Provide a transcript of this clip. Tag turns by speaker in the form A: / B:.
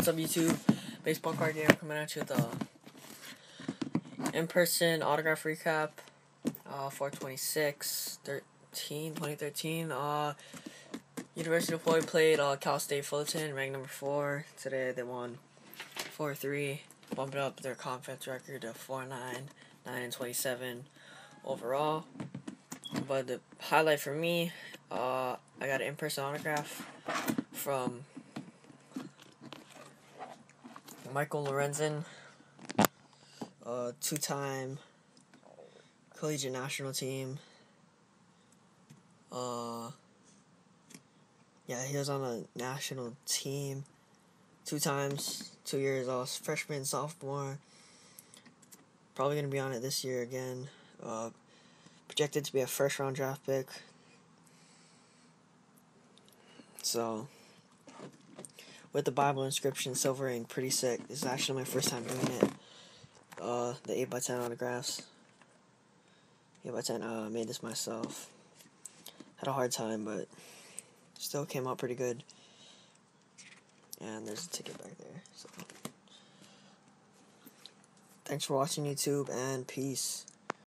A: What's up, YouTube? Baseballcardgamer coming at you with a in-person autograph recap. Uh, 426, 13, 2013. Uh, University of Floyd played uh, Cal State Fullerton, ranked number four. Today they won 4-3, bumping up their conference record to 4-9, 9 27 overall. But the highlight for me, uh, I got an in-person autograph from Michael Lorenzen, uh, two-time collegiate national team. Uh, yeah, he was on a national team two times, two years off, freshman, sophomore. Probably gonna be on it this year again. Uh, projected to be a first round draft pick. So with the Bible inscription, silver ink, pretty sick. This is actually my first time doing it. Uh, the 8x10 autographs. 8x10, uh, made this myself. Had a hard time, but still came out pretty good. And there's a ticket back there. So. Thanks for watching YouTube, and peace.